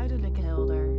duidelijk helder.